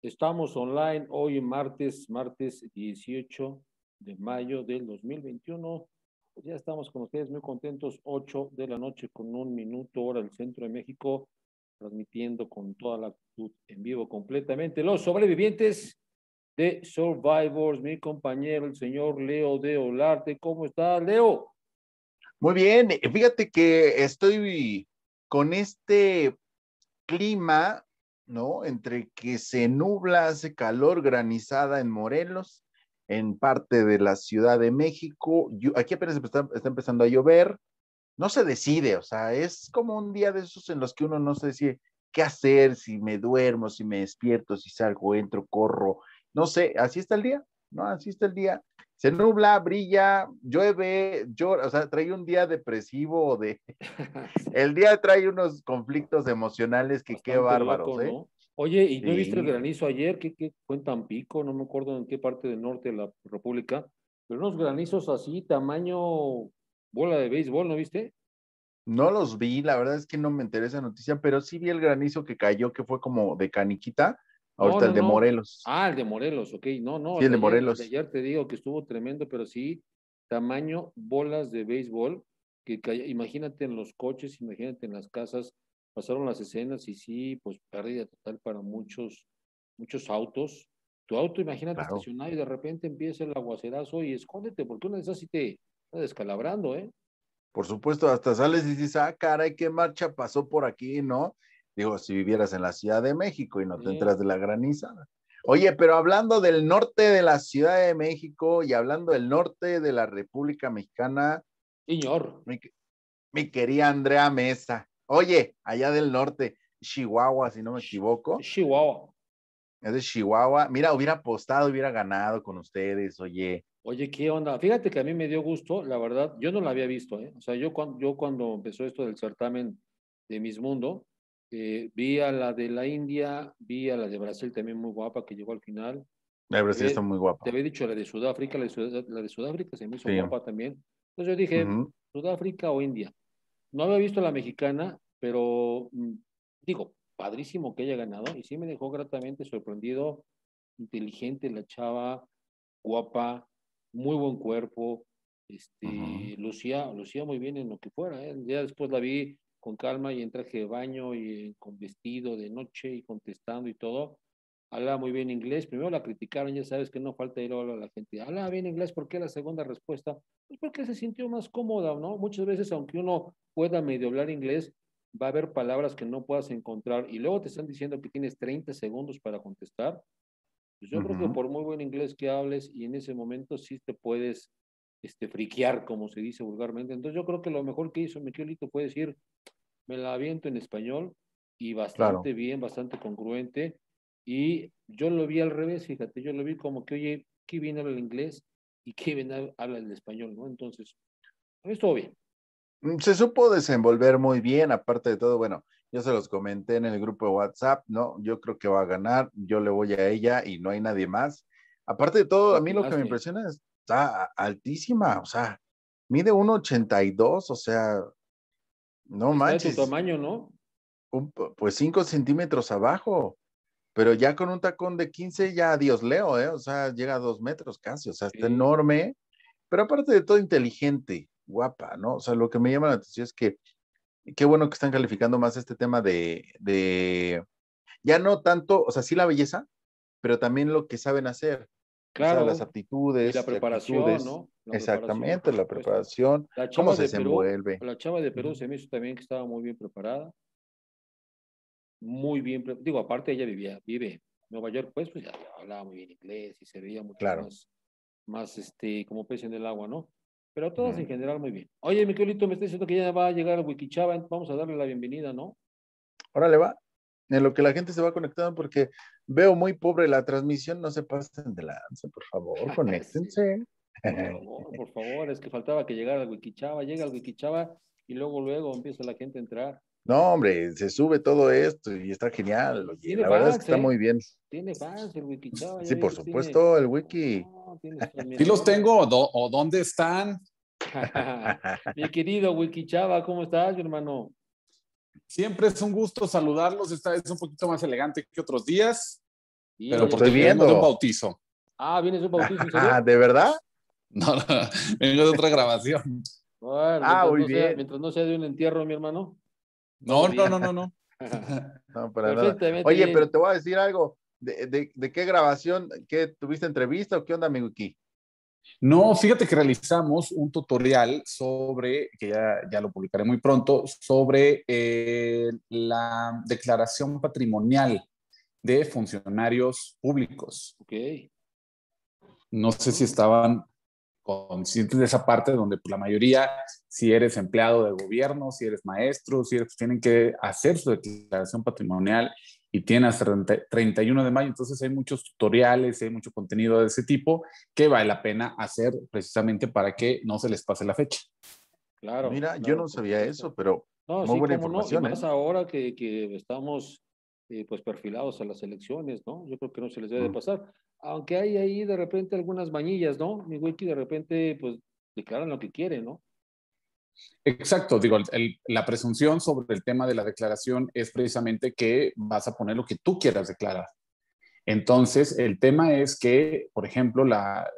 Estamos online hoy martes, martes 18 de mayo del 2021. Pues ya estamos con ustedes muy contentos, 8 de la noche con un minuto hora del centro de México, transmitiendo con toda la actitud en vivo completamente. Los sobrevivientes de Survivors, mi compañero, el señor Leo de Olarte. ¿Cómo está, Leo? Muy bien, fíjate que estoy con este clima ¿no? Entre que se nubla, hace calor, granizada en Morelos, en parte de la Ciudad de México. aquí apenas está, empezando a llover. No se decide, o sea, es como un día de esos en los que uno no se decide qué hacer, si me duermo, si me despierto, si salgo, entro, corro. No sé, así está el día, ¿no? Así está el día. Se nubla, brilla, llueve, llora, o sea, trae un día depresivo de... el día trae unos conflictos emocionales que qué bárbaros, ¿eh? Oye, ¿y no viste el granizo ayer? ¿Qué, ¿Qué, cuentan pico? No me acuerdo en qué parte del norte de la República, pero unos granizos así, tamaño bola de béisbol, ¿no viste? No los vi, la verdad es que no me interesa noticia, pero sí vi el granizo que cayó, que fue como de caniquita, Ahorita el de Morelos. Ah, el de Morelos, ok. No, no. Sí, el de Morelos. Ayer, te digo que estuvo tremendo, pero sí, tamaño bolas de béisbol, que imagínate en los coches, imagínate en las casas, pasaron las escenas y sí, pues pérdida total para muchos, muchos autos. Tu auto, imagínate estacionado y de repente empieza el aguacerazo y escóndete, porque una de esas sí te está descalabrando, ¿eh? Por supuesto, hasta sales y dices, ah, caray, qué marcha pasó por aquí, ¿no? Digo, si vivieras en la Ciudad de México y no te entras de la granizada. Oye, pero hablando del norte de la Ciudad de México y hablando del norte de la República Mexicana. Señor. Mi, querida Andrea Mesa. Oye, allá del norte, Chihuahua, si no me equivoco. Chihuahua. Es de Chihuahua. Mira, hubiera apostado, hubiera ganado con ustedes, oye. Oye, ¿qué onda? Fíjate que a mí me dio gusto, la verdad, yo no la había visto, ¿eh? O sea, yo cuando, yo cuando empezó esto del certamen de Miss Mundo, eh, vi a la de la India, vi a la de Brasil también muy guapa que llegó al final. La de Brasil está muy guapa. Te había dicho la de Sudáfrica, la de, Sudáfrica se me hizo guapa también. Entonces yo dije, Sudáfrica o India. No había visto la mexicana, pero mm, digo, padrísimo que haya ganado y sí me dejó gratamente sorprendido, inteligente la chava, guapa, muy buen cuerpo, este, lucía, lucía muy bien en lo que fuera. ¿eh? Ya después la vi con calma y en traje de baño y con vestido de noche y contestando y todo. Hablaba muy bien inglés. Primero la criticaron, ya sabes que no falta ir a la gente. Hablaba bien inglés, ¿por qué la segunda respuesta? Pues porque se sintió más cómoda, ¿no? Muchas veces, aunque uno pueda medio hablar inglés, va a haber palabras que no puedas encontrar y luego te están diciendo que tienes 30 segundos para contestar. Pues yo creo que por muy buen inglés que hables y en ese momento sí te puedes este, friquear, como se dice vulgarmente. Entonces yo creo que lo mejor que hizo Miquelito fue decir, me la aviento en español y bastante bien, bastante congruente. Y yo lo vi al revés, fíjate, yo lo vi como que, oye, qué bien habla el inglés y qué bien habla el español, ¿no? Entonces, estuvo bien. Mm, se supo desenvolver muy bien, aparte de todo, bueno, yo se los comenté en el grupo de WhatsApp, ¿no? Yo creo que va a ganar, yo le voy a ella y no hay nadie más. Aparte de todo, a mí lo que me impresiona es, está altísima, o sea, mide 1,82, o sea, no manches. De tamaño, ¿no? pues 5 centímetros abajo, pero ya con un tacón de 15 ya Dios leo, ¿eh? O sea, llega a dos metros casi, o sea, está enorme, pero aparte de todo inteligente, guapa, ¿no? O sea, lo que me llama la atención es que qué bueno que están calificando más este tema de, de, ya no tanto, o sea, sí la belleza, pero también lo que saben hacer. Claro. las aptitudes. Y la preparación, ¿no? Exactamente, la preparación. cómo se desenvuelve. La chava de Perú se me hizo también que estaba muy bien preparada. Muy bien, digo, aparte ella vivía, vive en Nueva York, pues, pues ya hablaba muy bien inglés y se veía mucho más, más, este, como pez en el agua, ¿no? Pero todas en general muy bien. Oye, Miquelito, me está diciendo que ya va a llegar a Wikichava, vamos a darle la bienvenida, ¿no? Órale, va en lo que la gente se va conectando, porque veo muy pobre la transmisión, no se pasen de lanza, por favor, conéctense. Por favor, es que faltaba que llegara el Wikichava, llega el Wikichava y luego, luego empieza la gente a entrar. No, hombre, se sube todo esto y está genial. la verdad es que está ¿eh? muy bien. Tiene fans el Wikichava. Sí, por supuesto, el Wiki. sí los tengo, ¿o dónde están? mi querido Wikichava, ¿cómo estás, mi hermano? Siempre es un gusto saludarlos. Esta vez un poquito más elegante que otros días. pero porque viendo. de un bautizo. Ah, vienes de un bautizo. Ah, ¿de verdad? No, no, vengo de otra grabación. ah, muy bien. mientras no sea de un entierro, mi hermano. No, no, no, no, no. no para nada. Oye, pero te voy a decir algo. ¿De, de, de qué grabación? ¿Qué tuviste entrevista o qué onda, Miguki? No, fíjate que realizamos un tutorial sobre, que ya, ya lo publicaré muy pronto, sobre eh, la declaración patrimonial de funcionarios públicos. Ok. No sé si estaban conscientes de esa parte donde pues, la mayoría, si eres empleado de gobierno, si eres maestro, si eres, tienen que hacer su declaración patrimonial y tiene hasta 31 de mayo, entonces hay muchos tutoriales, hay mucho contenido de ese tipo que vale la pena hacer precisamente para que no se les pase la fecha. Claro. Mira, yo no sabía eso, pero no, muy buena información. No, más ¿eh? ahora que, que estamos eh, pues perfilados a las elecciones, ¿no? Yo creo que no se les debe mm. pasar. Aunque hay ahí de repente algunas bañillas, ¿no? Mi wiki de repente pues declaran lo que quieren, ¿no? Exacto, digo, la presunción sobre el tema de la declaración es precisamente que vas a poner lo que tú quieras declarar. Entonces, el tema es que, por ejemplo, la,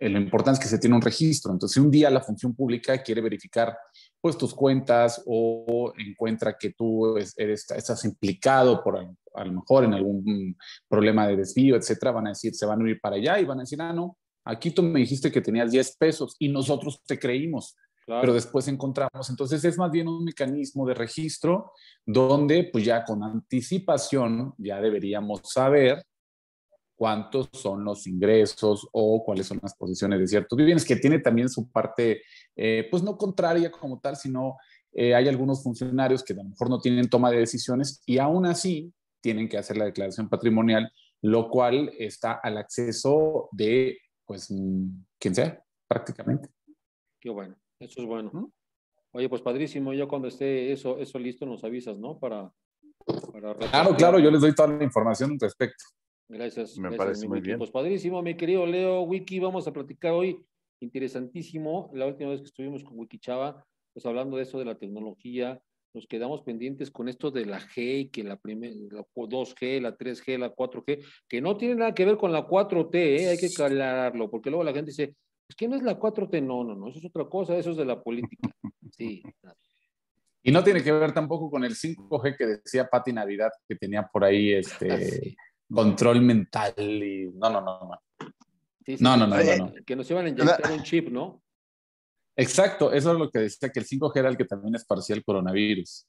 lo importante es que se tiene un registro. Entonces, si un día la función pública quiere verificar pues tus cuentas o encuentra que tú eres, estás implicado por a lo mejor en algún problema de desvío, etcétera, van a decir, se van a ir para allá y van a decir, ah, no, aquí tú me dijiste que tenías 10 pesos y nosotros te creímos pero después encontramos. Entonces es más bien un mecanismo de registro donde pues ya con anticipación ya deberíamos saber cuántos son los ingresos o cuáles son las posiciones de ciertos bienes, que tiene también su parte, eh, pues no contraria como tal, sino eh, hay algunos funcionarios que a lo mejor no tienen toma de decisiones y aún así tienen que hacer la declaración patrimonial, lo cual está al acceso de, pues, mm, quien sea, prácticamente. Qué bueno. Eso es bueno. Oye, pues padrísimo, ya cuando esté eso, eso listo nos avisas, ¿no? Para, claro, claro, yo les doy toda la información al respecto. Gracias. Me parece muy bien. Pues padrísimo, mi querido Leo Wiki, vamos a platicar hoy, interesantísimo, la última vez que estuvimos con Wiki Chava, pues hablando de eso de la tecnología, nos quedamos pendientes con esto de la G, que la, primera, la 2G, la 3G, la 4G, que no tiene nada que ver con la 4T, ¿eh? hay que aclararlo, porque luego la gente dice, es que no es la 4T, no, no, no, eso es otra cosa, eso es de la política. Sí. Y no tiene que ver tampoco con el 5G que decía Pati Navidad, que tenía por ahí este control mental y no, no, no, no. no, no, no, no, Que nos iban a inyectar un chip, ¿no? Exacto, eso es lo que decía, que el 5G era el que también esparcía el coronavirus.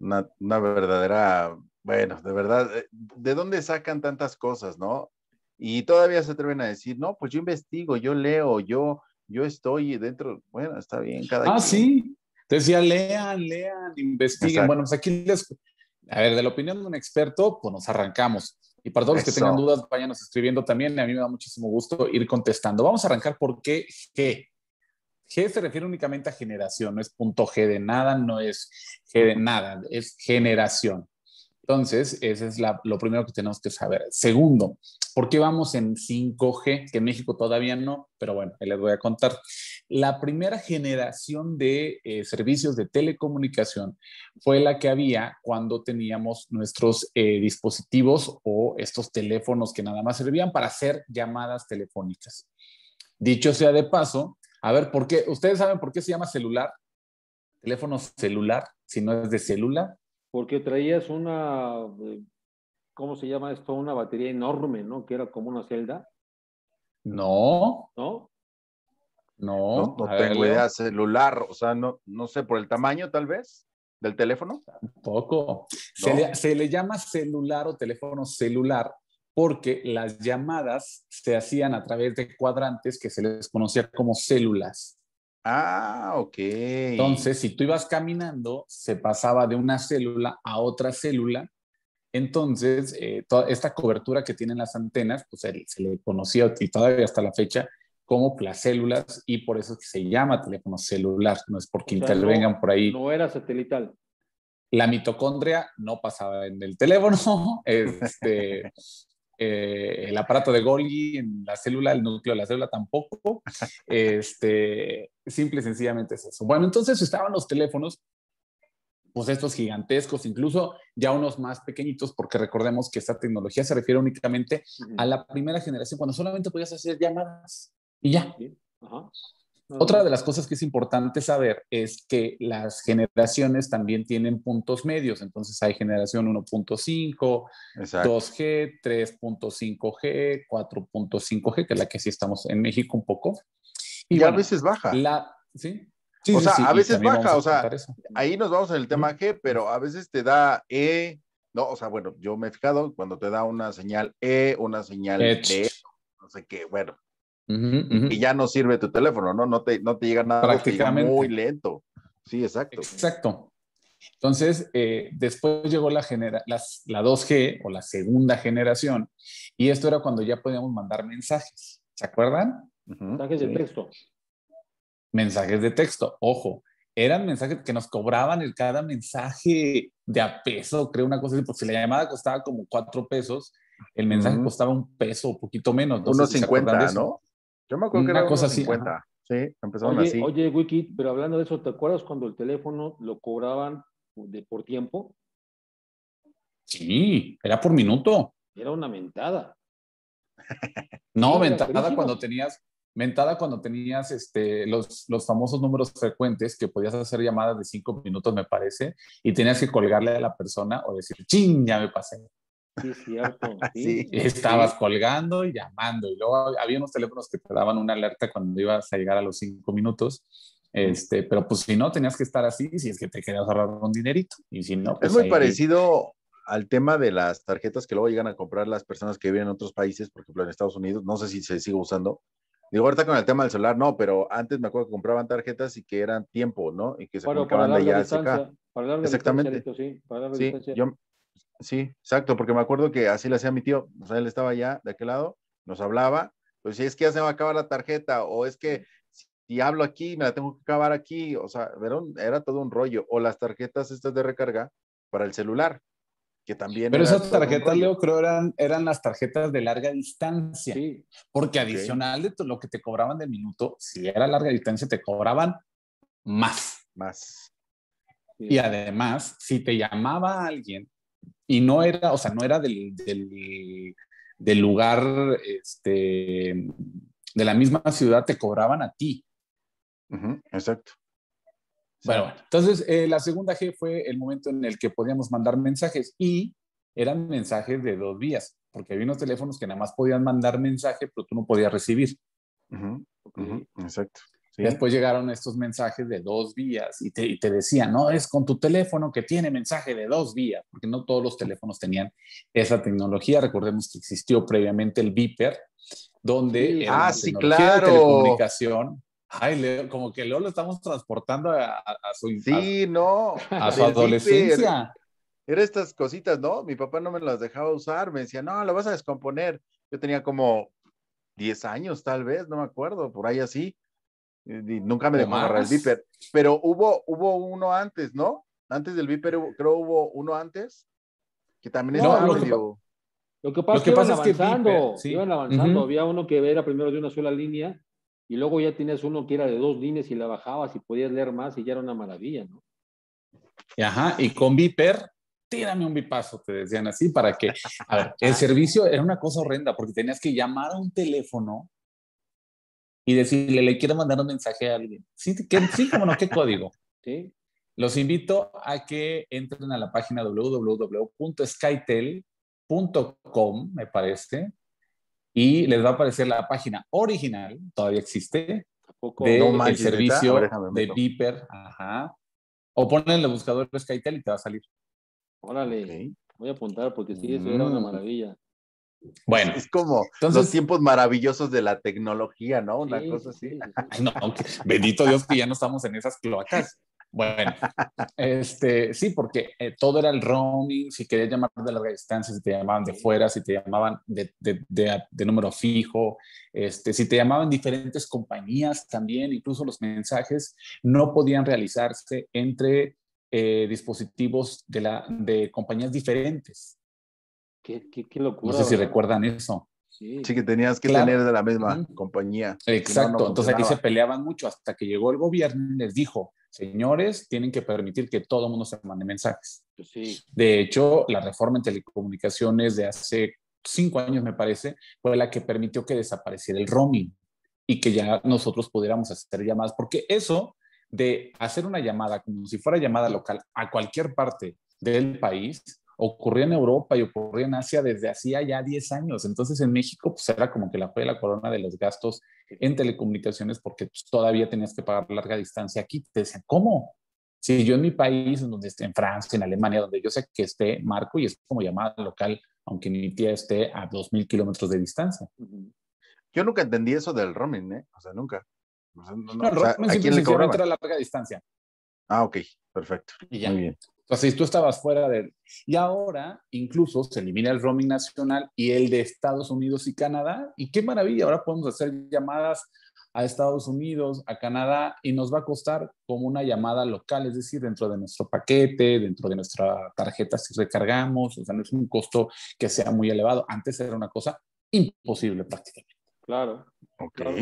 Una, una verdadera, bueno, de verdad, ¿de dónde sacan tantas cosas, no? Y todavía se atreven a decir, no, pues yo investigo, yo leo, yo, yo estoy dentro. Bueno, está bien, cada Ah, sí. Decía, lean, lean, investiguen. Bueno, pues aquí les. A ver, de la opinión de un experto, pues nos arrancamos. Y para todos los que tengan dudas, váyanos escribiendo también. A mí me da muchísimo gusto ir contestando. Vamos a arrancar por qué G. G se refiere únicamente a generación, no es punto G de nada, no es G de nada, es generación. Entonces, ese es lo primero que tenemos que saber. Segundo, ¿por qué vamos en 5G? Que en México todavía no, pero bueno, les voy a contar. La primera generación de eh, servicios de telecomunicación fue la que había cuando teníamos nuestros eh, dispositivos o estos teléfonos que nada más servían para hacer llamadas telefónicas. Dicho sea de paso, a ver, ¿por qué? ¿Ustedes saben por qué se llama celular? Teléfono celular, si no es de celular porque traías una, eh, ¿cómo se llama esto? Una batería enorme, ¿no? Que era como una celda. No. ¿No? No. No, tengo idea. Celular, o sea, no, no sé, por el tamaño tal vez del teléfono. Tampoco. Se, le, se le llama celular o teléfono celular porque las llamadas se hacían a través de cuadrantes que se les conocía como células. Ah, ok. Entonces, si tú ibas caminando, se pasaba de una célula a otra célula. Entonces, eh, toda esta cobertura que tienen las antenas, pues se, le conoció y todavía hasta la fecha como las células y por eso es que se llama teléfono celular, no es porque intervengan por ahí. No era satelital. La mitocondria no pasaba en el teléfono, este, eh, el aparato de Golgi en la célula, el núcleo de la célula tampoco. Este, simple y sencillamente es eso. Bueno, entonces estaban los teléfonos pues estos gigantescos, incluso ya unos más pequeñitos, porque recordemos que esta tecnología se refiere únicamente a la primera generación, cuando solamente podías hacer llamadas y ya. Otra de las cosas que es importante saber es que las generaciones también tienen puntos medios, entonces hay generación 1.5, 2G, 3.5G, 4.5G, que es la que sí estamos en México un poco. Y, a veces baja. La, ¿sí? o sea, a veces baja, o sea, ahí nos vamos en el tema G, pero a veces te da E, no, o sea, bueno, yo me he fijado cuando te da una señal E, una señal D, no sé qué, bueno, y ya no sirve tu teléfono, ¿no? No te, no te llega nada, Prácticamente. muy lento. Sí, exacto. Exacto. Entonces, eh, después llegó la, genera la 2G o la segunda generación, y esto era cuando ya podíamos mandar mensajes. ¿Se acuerdan? Mensajes de texto mensajes de texto. Ojo, eran mensajes que nos cobraban el cada mensaje de a peso, creo una cosa así, porque si la llamada costaba como cuatro pesos, el mensaje costaba un peso, un poquito menos. Unos cincuenta, ¿no? Yo me acuerdo que era cosa así. Sí, empezaron oye, así. Oye, Wiki, pero hablando de eso, ¿te acuerdas cuando el teléfono lo cobraban de, por tiempo? Sí, era por minuto. Era una mentada. no, mentada cuando tenías, Mentada cuando tenías este, los, los famosos números frecuentes que podías hacer llamadas de cinco minutos, me parece, y tenías que colgarle a la persona o decir, ching, ya me pasé. Sí, cierto. Sí, Estabas colgando y llamando. Y luego había unos teléfonos que te daban una alerta cuando ibas a llegar a los cinco minutos. Este, pero pues si no, tenías que estar así si es que te querías ahorrar un dinerito. Y si no, pues, Es muy parecido al tema de las tarjetas que luego llegan a comprar las personas que viven en otros países, por ejemplo en Estados Unidos, no sé si se sigue usando, Digo, ahorita con el tema del celular, no, pero antes me acuerdo que compraban tarjetas y que eran tiempo, ¿no? Y que se bueno, para de ya Para darle Exactamente. sí, para sí, yo, sí, exacto, porque me acuerdo que así lo hacía mi tío, o sea, él estaba allá de aquel lado, nos hablaba, pues si es que ya se me acaba la tarjeta, o es que si hablo aquí, me la tengo que acabar aquí, o sea, era, era todo un rollo, o las tarjetas estas de recarga para el celular, que también... Pero esas tarjetas, Leo, creo eran, eran las tarjetas de larga distancia, sí. porque adicional de lo que te cobraban de minuto, si era larga distancia, te cobraban más. Más. Y además, si te llamaba alguien y no era, o sea, no era del, del, del lugar, este, de la misma ciudad, te cobraban a ti. exacto. Bueno, entonces eh, la segunda G fue el momento en el que podíamos mandar mensajes y eran mensajes de dos vías, porque había unos teléfonos que nada más podían mandar mensaje, pero tú no podías recibir. Exacto. Después llegaron estos mensajes de dos vías y te, y te, decían, no, es con tu teléfono que tiene mensaje de dos vías, porque no todos los teléfonos tenían esa tecnología. Recordemos que existió previamente el Viper, donde era ah, sí, claro. de telecomunicación Ay, como que luego lo estamos transportando a, su Sí, no. A su adolescencia. Era estas cositas, ¿no? Mi papá no me las dejaba usar, me decía, no, lo vas a descomponer. Yo tenía como 10 años, tal vez, no me acuerdo, por ahí así. Y nunca me dejó agarrar el Viper. Pero hubo, hubo uno antes, ¿no? Antes del Viper, creo hubo uno antes, que también no, estaba lo medio... Que, lo que pasa, es que iban avanzando, iban avanzando. Había uno que era primero de una sola línea y luego ya tienes uno que era de dos líneas y la bajabas y podías leer más y ya era una maravilla, ¿no? Ajá, y con Viper, tírame un bipazo, te decían así, para que, a ver, el servicio era una cosa horrenda porque tenías que llamar a un teléfono y decirle, le quiero mandar un mensaje a alguien. Sí, que, sí, como no, ¿qué código? Sí. Los invito a que entren a la página www.skytel.com, me parece, y les va a aparecer la página original, todavía existe, de el servicio de Viper, ajá. O ponle en el buscador Skytel y te va a salir. Órale, voy a apuntar porque sí, eso era una mm. maravilla. Bueno, es como Entonces, los tiempos maravillosos de la tecnología, ¿no? Una cosa así. no, bendito Dios que ya no estamos en esas cloacas. Bueno, este, sí, porque eh, todo era el roaming, si querías llamar de larga distancia, si te llamaban de fuera, si te llamaban de, de, de, número fijo, este, si te llamaban diferentes compañías también, incluso los mensajes no podían realizarse entre eh, dispositivos de, la, de compañías diferentes. Qué, qué, qué, locura. No sé si recuerdan eso. Sí. que tenías que tener de la misma compañía. Exacto, entonces aquí se peleaban mucho hasta que llegó el gobierno y les dijo, señores, tienen que permitir que todo el mundo se mande mensajes. Pues sí. De hecho, la reforma en telecomunicaciones de hace cinco años, me parece, fue la que permitió que desapareciera el roaming y que ya nosotros pudiéramos hacer llamadas, porque eso de hacer una llamada como si fuera llamada local a cualquier parte del país, ocurría en Europa y ocurría en Asia desde hacía ya 10 años. Entonces en México pues era como que la fue la corona de los gastos en telecomunicaciones porque pues, todavía tenías que pagar larga distancia. Aquí te decían, ¿cómo? Si yo en mi país, en donde esté, en Francia, en Alemania, donde yo sé que esté, marco y es como llamada local, aunque mi tía esté a 2.000 kilómetros de distancia. Yo nunca entendí eso del roaming, ¿eh? O sea, nunca. O sea, no, no, no ¿a quién le cobraba? a larga distancia. Ah, ok, perfecto. Y ya. Muy bien. Entonces, si tú estabas fuera de... Y ahora incluso se elimina el roaming nacional y el de Estados Unidos y Canadá. Y qué maravilla, ahora podemos hacer llamadas a Estados Unidos, a Canadá, y nos va a costar como una llamada local, es decir, dentro de nuestro paquete, dentro de nuestra tarjeta si recargamos, o sea, no es un costo que sea muy elevado. Antes era una cosa imposible prácticamente. Claro. Ok. Claro.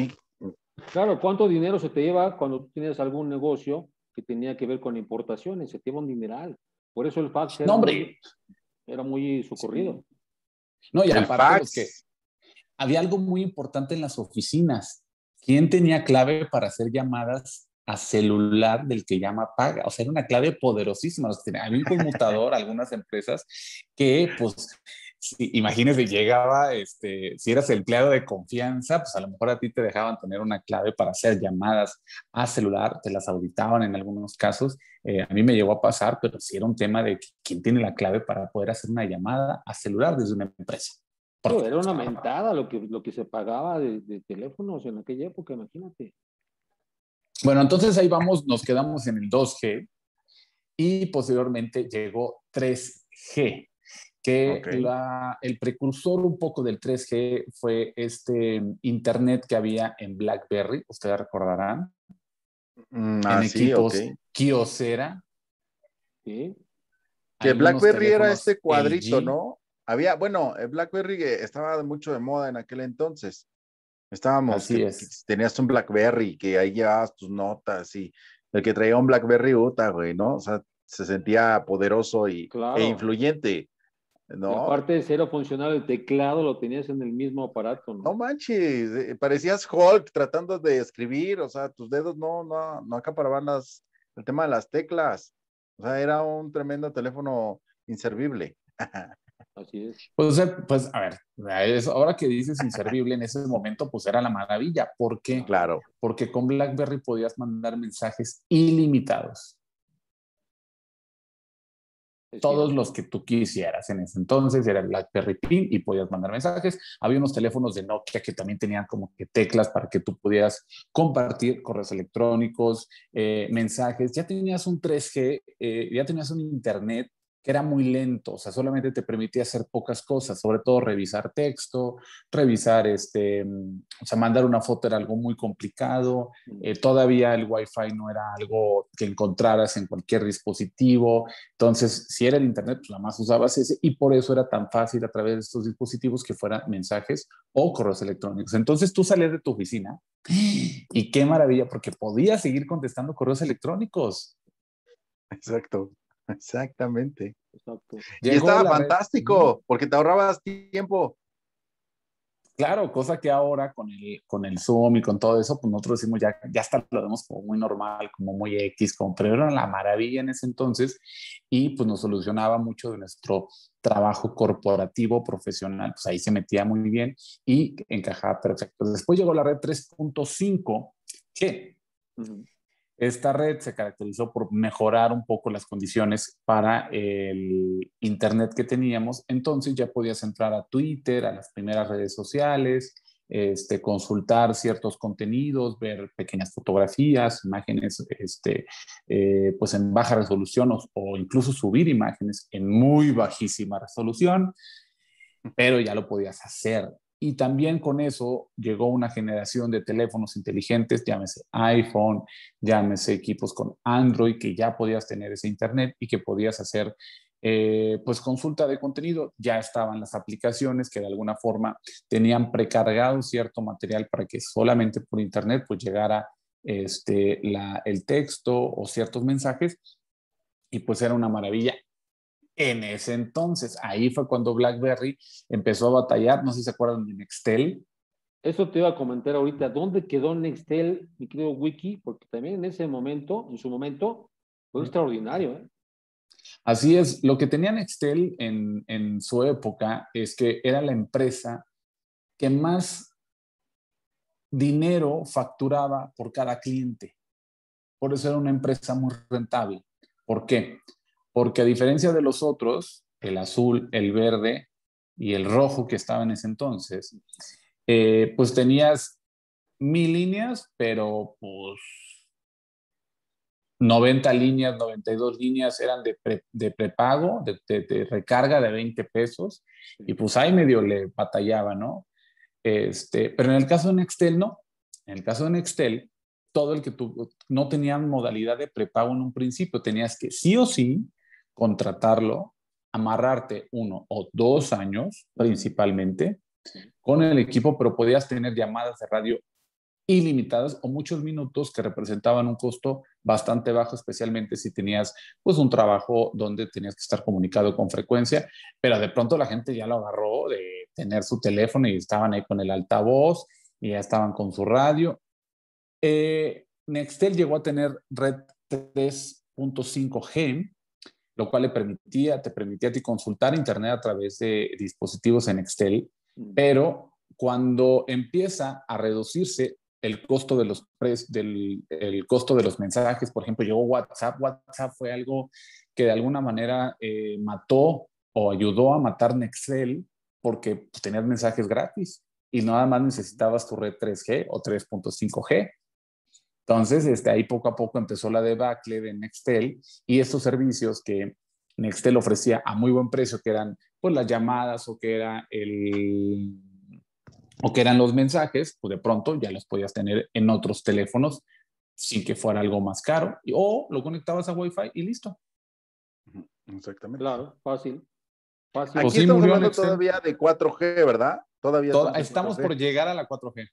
claro, ¿cuánto dinero se te lleva cuando tú tienes algún negocio que tenía que ver con importaciones, se lleva un dineral. Por eso el fax era, muy, era muy socorrido. No, y el aparte que había algo muy importante en las oficinas. ¿Quién tenía clave para hacer llamadas a celular del que llama paga? O sea, era una clave poderosísima. Había un conmutador, algunas empresas, que pues imagínese, llegaba, este, si eras empleado de confianza, pues a lo mejor a ti te dejaban tener una clave para hacer llamadas a celular, te las auditaban en algunos casos. Eh, a mí me llegó a pasar, pero sí era un tema de quién tiene la clave para poder hacer una llamada a celular desde una empresa. era una mentada lo que, lo que se pagaba de, de teléfonos en aquella época, imagínate. Bueno, entonces ahí vamos, nos quedamos en el 2G y posteriormente llegó 3G que la, el precursor un poco del 3G fue este internet que había en BlackBerry, ustedes recordarán, mm, en ah, equipos Kyocera. ¿Sí? Que BlackBerry era este cuadrito, ¿no? Había, bueno, BlackBerry estaba mucho de moda en aquel entonces. Estábamos, Así es. tenías un BlackBerry que ahí llevabas tus notas y el que traía un BlackBerry Uta, güey, ¿no? O sea, se sentía poderoso y, e influyente. No. aparte de ser funcional, el teclado lo tenías en el mismo aparato, ¿no? No manches, eh, parecías Hulk tratando de escribir, o sea, tus dedos no, no, no acaparaban las, el tema de las teclas. O sea, era un tremendo teléfono inservible. Así es. Pues, pues a ver, ahora que dices inservible, en ese momento, pues era la maravilla. ¿Por qué? Claro. Porque con BlackBerry podías mandar mensajes ilimitados todos los que tú quisieras. En ese entonces era el BlackBerry Pin y podías mandar mensajes. Había unos teléfonos de Nokia que también tenían como que teclas para que tú pudieras compartir correos electrónicos, eh, mensajes. Ya tenías un 3G, eh, ya tenías un Internet que era muy lento, o sea, solamente te permitía hacer pocas cosas, sobre todo revisar texto, revisar, este, o sea, mandar una foto era algo muy complicado, eh, todavía el Wi-Fi no era algo que encontraras en cualquier dispositivo, entonces, si era el Internet, pues nada más usabas ese y por eso era tan fácil a través de estos dispositivos que fueran mensajes o correos electrónicos. Entonces, tú salías de tu oficina y qué maravilla, porque podías seguir contestando correos electrónicos. Exacto. Exactamente. Y estaba fantástico, porque te ahorrabas tiempo. Claro, cosa que ahora con el, con el Zoom y con todo eso, pues nosotros decimos ya, ya está, lo vemos como muy normal, como muy X, como, pero era la maravilla en ese entonces y pues nos solucionaba mucho de nuestro trabajo corporativo, profesional, pues ahí se metía muy bien y encajaba perfecto. Después llegó la red 3.5, que esta red se caracterizó por mejorar un poco las condiciones para el Internet que teníamos. Entonces ya podías entrar a Twitter, a las primeras redes sociales, este, consultar ciertos contenidos, ver pequeñas fotografías, imágenes este, eh, pues en baja resolución o, incluso subir imágenes en muy bajísima resolución, pero ya lo podías hacer. Y también con eso llegó una generación de teléfonos inteligentes, llámese iPhone, llámese equipos con Android, que ya podías tener ese Internet y que podías hacer eh, pues consulta de contenido. Ya estaban las aplicaciones que de alguna forma tenían precargado cierto material para que solamente por Internet pues llegara este, la, el texto o ciertos mensajes y pues era una maravilla en ese entonces. Ahí fue cuando BlackBerry empezó a batallar, no sé si se acuerdan de Nextel. Eso te iba a comentar ahorita, ¿dónde quedó Nextel, mi querido Wiki? Porque también en ese momento, en su momento, fue extraordinario. ¿eh? Así es, lo que tenía Nextel en, en su época es que era la empresa que más dinero facturaba por cada cliente. Por eso era una empresa muy rentable. ¿Por qué? Porque a diferencia de los otros, el azul, el verde y el rojo que estaba en ese entonces, eh, pues tenías mil líneas, pero pues 90 líneas, 92 líneas eran de, de prepago, de, de, recarga de 20 pesos, y pues ahí medio le batallaba, ¿no? Este, pero en el caso de Nextel, no. En el caso de Nextel, todo el que tú no tenía modalidad de prepago en un principio, tenías que sí o sí contratarlo, amarrarte uno o dos años principalmente con el equipo, pero podías tener llamadas de radio ilimitadas o muchos minutos que representaban un costo bastante bajo, especialmente si tenías pues un trabajo donde tenías que estar comunicado con frecuencia, pero de pronto la gente ya lo agarró de tener su teléfono y estaban ahí con el altavoz y ya estaban con su radio. Eh, Nextel llegó a tener red 3.5G, lo cual le permitía, te permitía a ti consultar Internet a través de dispositivos en Nextel, mm. pero cuando empieza a reducirse el costo de los del el costo de los mensajes, por ejemplo, llegó WhatsApp, WhatsApp fue algo que de alguna manera eh, mató o ayudó a matar Nextel porque pues, tenías mensajes gratis y nada más necesitabas tu red 3G o 3.5G. Entonces, este, ahí poco a poco empezó la debacle de Nextel y estos servicios que Nextel ofrecía a muy buen precio, que eran pues las llamadas o que era el o que eran los mensajes, pues de pronto ya los podías tener en otros teléfonos sin que fuera algo más caro o lo conectabas a Wi-Fi y listo. Exactamente. Claro, fácil. fácil. Aquí estamos hablando todavía de 4G, ¿verdad? Todavía estamos por llegar a la 4G.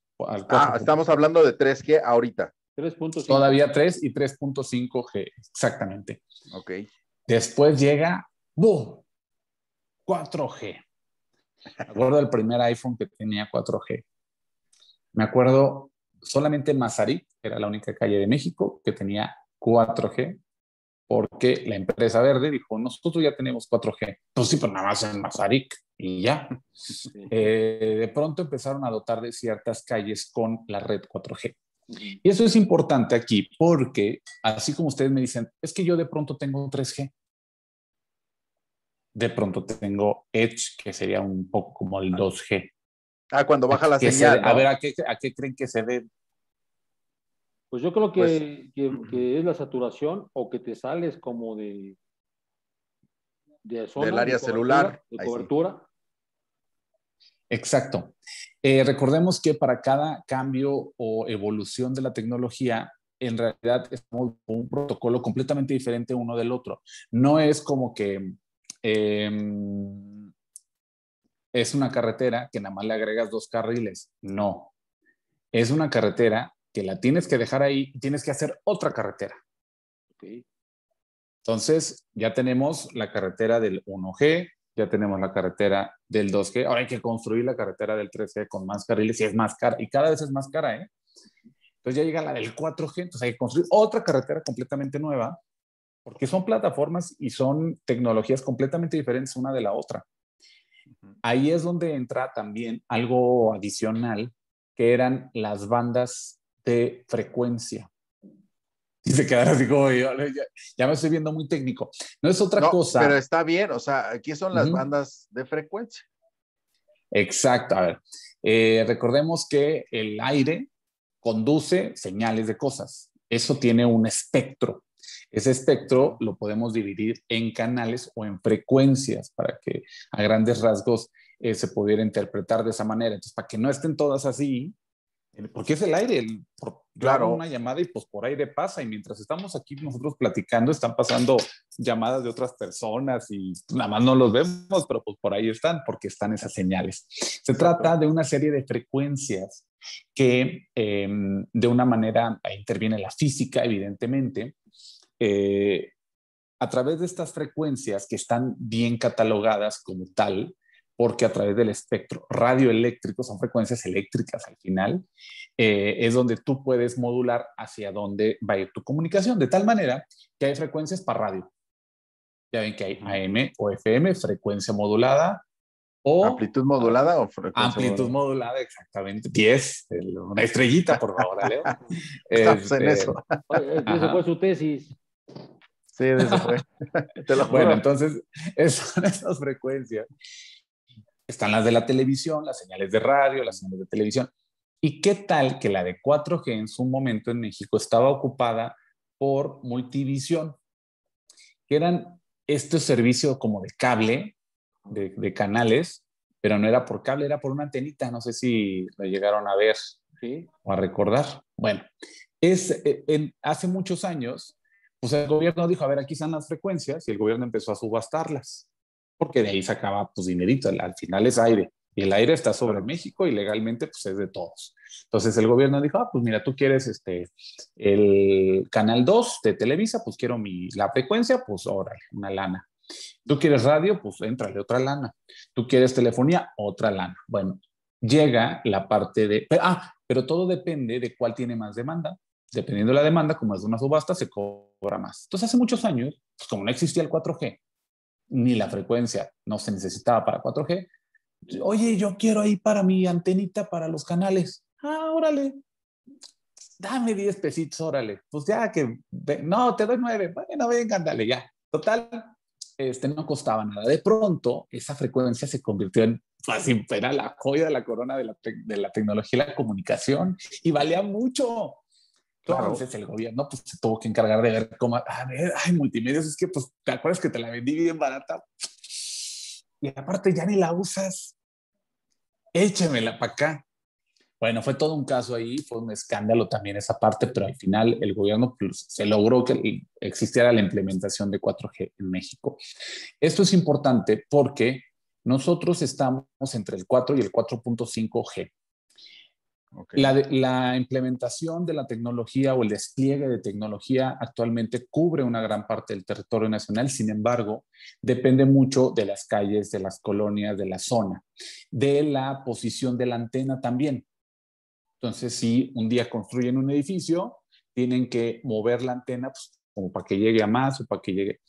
Ah, estamos hablando de 3G ahorita. 3.5. Todavía 3 y 3.5G, exactamente. Ok. Después llega, ¡boom! 4G. Me acuerdo del primer iPhone que tenía 4G. Me acuerdo solamente Mazarik, era la única calle de México que tenía 4G, porque la empresa verde dijo, nosotros ya tenemos 4G. Pues sí, pero nada más en Mazarik y ya. Eh, de pronto empezaron a dotar de ciertas calles con la red 4G. Y eso es importante aquí porque, así como ustedes me dicen, es que yo de pronto tengo 3G. De pronto tengo Edge, que sería un poco como el 2G. Ah, cuando baja la señal. A ver, ¿a qué, ¿a qué, creen que se debe? Pues yo creo que, pues que, es la saturación o que te sales como de, de zona, del área celular. De cobertura. Exacto. Eh, recordemos que para cada cambio o evolución de la tecnología, en realidad es un protocolo completamente diferente uno del otro. No es como que em, es una carretera que nada más le agregas dos carriles. No. Es una carretera que la tienes que dejar ahí y tienes que hacer otra carretera. Entonces, ya tenemos la carretera del 1G, ya tenemos la carretera del 2G, ahora hay que construir la carretera del 3G con más carriles y es más cara, y cada vez es más cara, ¿eh? Entonces ya llega la del 4G, entonces hay que construir otra carretera completamente nueva, porque son plataformas y son tecnologías completamente diferentes una de la otra. Ahí es donde entra también algo adicional, que eran las bandas de frecuencia y se quedaron así como, ya, ya, me estoy viendo muy técnico. No es otra cosa. Pero está bien, o sea, aquí son las bandas de frecuencia. Exacto, a ver, eh, recordemos que el aire conduce señales de cosas. Eso tiene un espectro. Ese espectro lo podemos dividir en canales o en frecuencias para que a grandes rasgos eh, se pudiera interpretar de esa manera. Entonces, para que no estén todas así, porque es el aire, el, claro. una llamada y pues por aire pasa y mientras estamos aquí nosotros platicando están pasando llamadas de otras personas y nada más no los vemos, pero pues por ahí están porque están esas señales. Se trata de una serie de frecuencias que em, de una manera, interviene la física, evidentemente, eh, a través de estas frecuencias que están bien catalogadas como tal, porque a través del espectro radioeléctrico, son frecuencias eléctricas al final, eh, es donde tú puedes modular hacia dónde va a ir tu comunicación, de tal manera que hay frecuencias para radio. Ya ven que hay AM o FM, frecuencia modulada, o amplitud modulada o frecuencia amplitud modulada, exactamente. 10 una estrellita por favor Leo en este, eso. Esa fue su tesis. Sí eso fue. Bueno entonces son esas frecuencias están las de la televisión, las señales de radio, las señales de televisión. ¿Y qué tal que la de 4G en su momento en México estaba ocupada por multivisión? Que eran este servicio como de cable, de, canales, pero no era por cable, era por una antenita. No sé si lo llegaron a ver o a recordar. Bueno, es, eh, en, hace muchos años, pues el gobierno dijo, a ver, aquí están las frecuencias y el gobierno empezó a subastarlas porque de ahí sacaba pues dinerito, al, final es aire, y el aire está sobre México y legalmente pues es de todos. Entonces el gobierno dijo, ah, pues mira, tú quieres este, el canal 2 de Televisa, pues quiero mi, la frecuencia, pues órale, una lana. Tú quieres radio, pues entrale otra lana. Tú quieres telefonía, otra lana. Bueno, llega la parte de, ah, pero todo depende de cuál tiene más demanda. Dependiendo de la demanda, como es una subasta, se cobra más. Entonces hace muchos años, pues como no existía el 4G, ni la frecuencia no se necesitaba para 4G. Oye, yo quiero ahí para mi antenita para los canales. Ah, órale. Dame 10 pesitos, órale. Pues ya que, no, te doy 9. Bueno, venga, dale, ya. Total, este, no costaba nada. De pronto, esa frecuencia se convirtió en, así, era la joya de la corona de la, de la tecnología y la comunicación y valía mucho. Entonces el gobierno pues se tuvo que encargar de ver cómo, a ver, ay, multimedios, es que pues te acuerdas que te la vendí bien barata y aparte ya ni la usas, échemela para acá. Bueno, fue todo un caso ahí, fue un escándalo también esa parte, pero al final el gobierno pues, se logró que existiera la implementación de 4G en México. Esto es importante porque nosotros estamos entre el 4 y el 4.5G. La, implementación de la tecnología o el despliegue de tecnología actualmente cubre una gran parte del territorio nacional, sin embargo, depende mucho de las calles, de las colonias, de la zona, de la posición de la antena también. Entonces, si un día construyen un edificio, tienen que mover la antena pues, como para que llegue a más o para que llegue.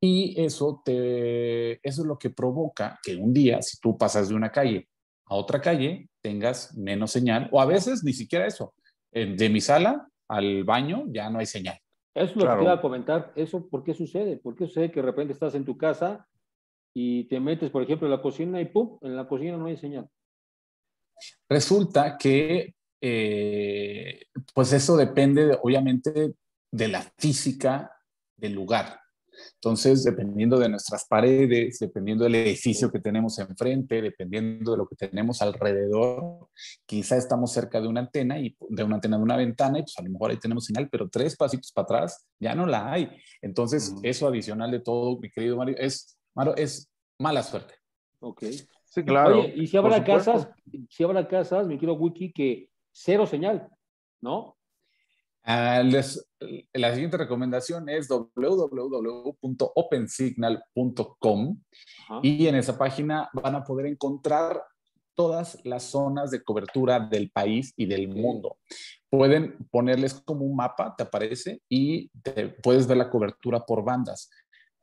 Y eso, te, eso es lo que provoca que un día, si tú pasas de una calle a otra calle, tengas menos señal, o a veces ni siquiera eso. De mi sala al baño ya no hay señal. Eso es lo que iba a comentar. ¿Eso por qué sucede? ¿Por qué sucede que de repente estás en tu casa y te metes, por ejemplo, en la cocina y ¡pum! En la cocina no hay señal. Resulta que, eh, pues eso depende, obviamente, de la física del lugar. Entonces, dependiendo de nuestras paredes, dependiendo del edificio que tenemos enfrente, dependiendo de lo que tenemos alrededor, quizá estamos cerca de una antena y de una antena de una ventana y pues a lo mejor ahí tenemos señal, pero tres pasitos para atrás ya no la hay. Entonces, eso adicional de todo, mi querido Mario, es, Mario, es mala suerte. Ok. Sí, claro. Oye, y si habrá casas, si habrá casas, mi querido Wiki, que cero señal, ¿no? Ah, les, la siguiente recomendación es www.opensignal.com y en esa página van a poder encontrar todas las zonas de cobertura del país y del mundo. Pueden ponerles como un mapa, te aparece, y te, puedes ver la cobertura por bandas.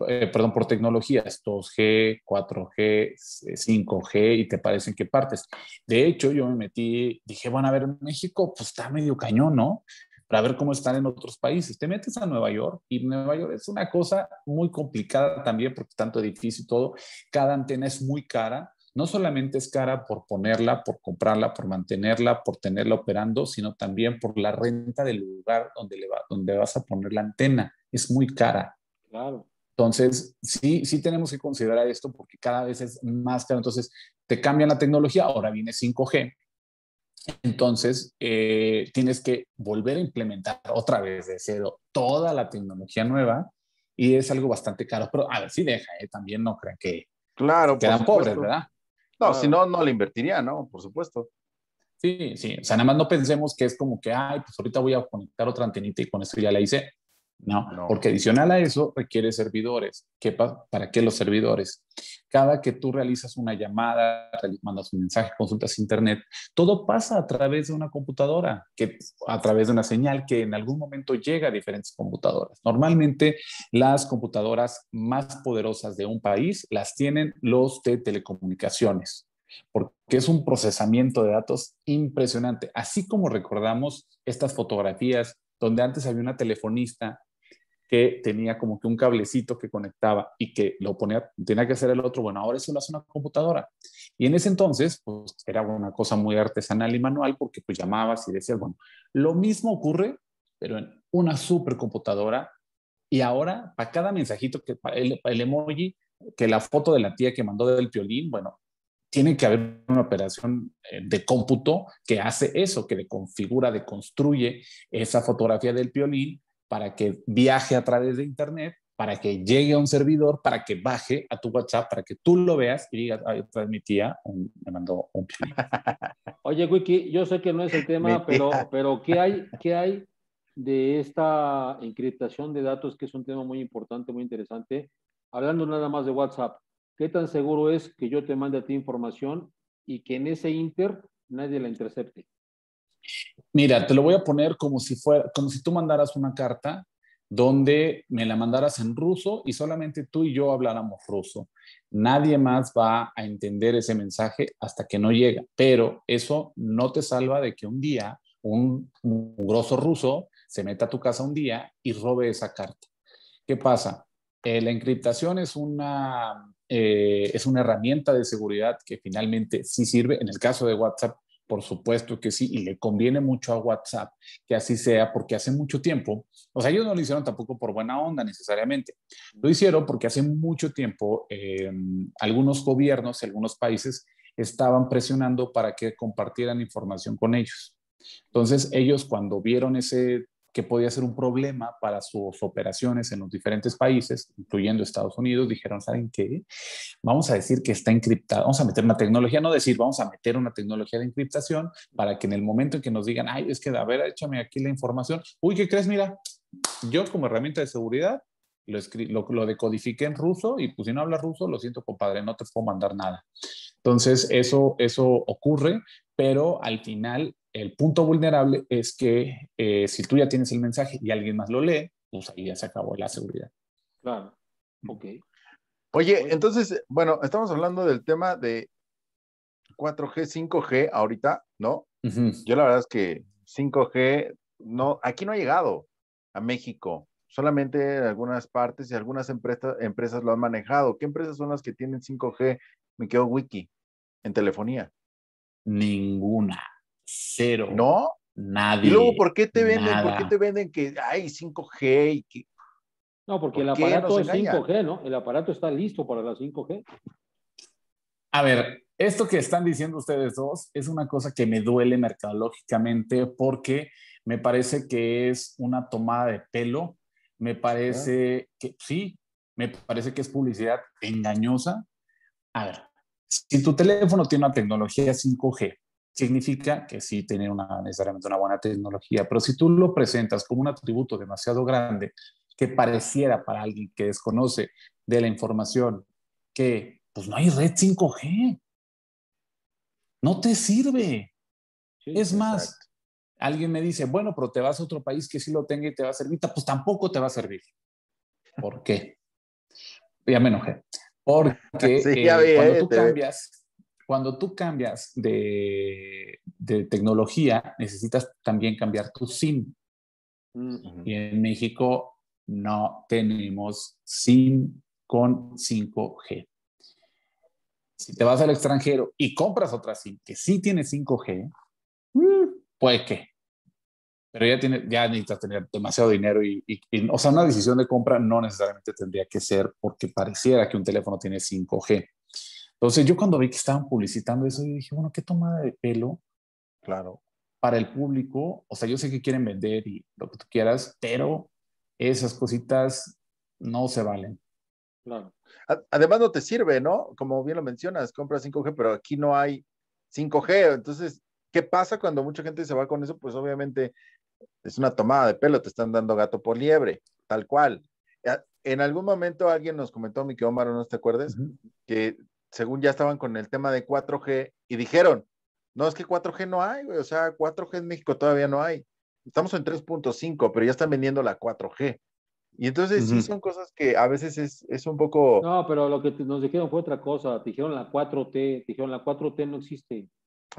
Eh, perdón, por tecnologías, 2G, 4G, 5G, y te parecen qué partes. De hecho, yo me metí, dije, bueno, a ver, México, pues está medio cañón, ¿no? Para ver cómo están en otros países. Te metes a Nueva York y Nueva York es una cosa muy complicada también porque tanto edificio y todo, cada antena es muy cara. No solamente es cara por ponerla, por comprarla, por mantenerla, por tenerla operando, sino también por la renta del lugar donde, le va, donde vas a poner la antena. Es muy cara. Claro. Entonces, sí, sí tenemos que considerar esto porque cada vez es más caro. Entonces, te cambian la tecnología, ahora viene 5G, entonces, eh, tienes que volver a implementar otra vez de cero toda la tecnología nueva y es algo bastante caro. Pero a ver si deja, ¿eh? también no crean que claro, quedan pobres, ¿verdad? No, si no, no le invertiría, ¿no? Por supuesto. Sí, sí. O sea, nada más no pensemos que es como que, ay, pues ahorita voy a conectar otra antenita y con eso ya la hice. No, porque adicional a eso requiere servidores. ¿Qué ¿Para qué los servidores? Cada que tú realizas una llamada, mandas un mensaje, consultas internet, todo pasa a través de una computadora, que, a través de una señal que en algún momento llega a diferentes computadoras. Normalmente las computadoras más poderosas de un país las tienen los de telecomunicaciones porque es un procesamiento de datos impresionante. Así como recordamos estas fotografías donde antes había una telefonista que tenía como que un cablecito que conectaba y que lo ponía, tenía que hacer el otro, bueno, ahora eso lo hace una computadora. Y en ese entonces, pues era una cosa muy artesanal y manual porque pues llamabas y decías, bueno, lo mismo ocurre, pero en una supercomputadora y ahora para cada mensajito que el, emoji, que la foto de la tía que mandó del piolín, bueno, tiene que haber una operación eh, de cómputo que hace eso, que le configura, de construye esa fotografía del piolín para que viaje a través de Internet, para que llegue a un servidor, para que baje a tu WhatsApp, para que tú lo veas y digas, ay, mi tía me mandó un Oye, Wiki, yo sé que no es el tema, pero, pero ¿qué, hay, ¿qué hay de esta encriptación de datos, que es un tema muy importante, muy interesante? Hablando nada más de WhatsApp, ¿qué tan seguro es que yo te mande a ti información y que en ese inter nadie la intercepte? Mira, te lo voy a poner como si fuera, como si tú mandaras una carta donde me la mandaras en ruso y solamente tú y yo habláramos ruso. Nadie más va a entender ese mensaje hasta que no llega, pero eso no te salva de que un día un grosso ruso se meta a tu casa un día y robe esa carta. ¿Qué pasa? Eh, la encriptación es una, eh, es una herramienta de seguridad que finalmente sí sirve. En el caso de WhatsApp, por supuesto que sí, y le conviene mucho a WhatsApp que así sea, porque hace mucho tiempo, o sea, ellos no lo hicieron tampoco por buena onda necesariamente, lo hicieron porque hace mucho tiempo em, algunos gobiernos y algunos países estaban presionando para que compartieran información con ellos. Entonces, ellos cuando vieron ese que podía ser un problema para sus operaciones en los diferentes países, incluyendo Estados Unidos, dijeron, ¿saben qué? Vamos a decir que está encriptado, vamos a meter una tecnología, no decir, vamos a meter una tecnología de encriptación para que en el momento en que nos digan, ay, es que, a ver, échame aquí la información, uy, ¿qué crees? Mira, yo como herramienta de seguridad lo, lo, lo decodifiqué en ruso y pues si no hablas ruso, lo siento, compadre, no te puedo mandar nada. Entonces, eso, eso ocurre, pero al final el punto vulnerable es que eh, si tú ya tienes el mensaje y alguien más lo lee, pues ahí ya se acabó la seguridad. Claro, ok. Oye, entonces, bueno, estamos hablando del tema de 4G, 5G ahorita, ¿no? Yo la verdad es que 5G, no, aquí no ha llegado a México, solamente en algunas partes y algunas empresas, empresas lo han manejado. ¿Qué empresas son las que tienen 5G? Me quedo wiki en telefonía. Ninguna. Cero. ¿No? Nadie. Y luego, ¿por qué te venden, ¿por qué te venden que hay 5G y que... No, porque el aparato es 5G, ¿no? El aparato está listo para la 5G. A ver, esto que están diciendo ustedes dos es una cosa que me duele mercadológicamente porque me parece que es una tomada de pelo, me parece que sí, me parece que es publicidad engañosa. A ver, si tu teléfono tiene una tecnología 5G significa que sí tiene una, necesariamente una buena tecnología, pero si tú lo presentas como un atributo demasiado grande que pareciera para alguien que desconoce de la información que pues no hay red 5G, no te sirve. es más, alguien me dice, bueno, pero te vas a otro país que sí lo tenga y te va a servir, pues tampoco te va a servir. ¿Por qué? Ya me enojé. Porque eh, cuando tú cambias, cuando tú cambias de, tecnología, necesitas también cambiar tu SIM. Y en México no tenemos SIM con 5G. Si te vas al extranjero y compras otra SIM que sí tiene 5G, mm, puede que. Pero ya, tiene, ya necesitas tener demasiado dinero y, o sea, una decisión de compra no necesariamente tendría que ser porque pareciera que un teléfono tiene 5G. Entonces yo cuando vi que estaban publicitando eso, yo dije, bueno, qué tomada de pelo. Claro. Para el público, o sea, yo sé que quieren vender y lo que tú quieras, pero esas cositas no se valen. Claro. Además no te sirve, ¿no? Como bien lo mencionas, compras 5G, pero aquí no hay 5G, entonces ¿Qué pasa cuando mucha gente se va con eso? Pues obviamente es una tomada de pelo, te están dando gato por liebre, tal cual. En algún momento alguien nos comentó, mi que Omar, ¿no te acuerdas? Que según ya estaban con el tema de 4G y dijeron, no, es que 4G no hay, güey, o sea, 4G en México todavía no hay. Estamos en 3.5, pero ya están vendiendo la 4G. Y entonces sí son cosas que a veces es, es un poco... No, pero lo que nos dijeron fue otra cosa. dijeron la 4T, dijeron la 4T no existe.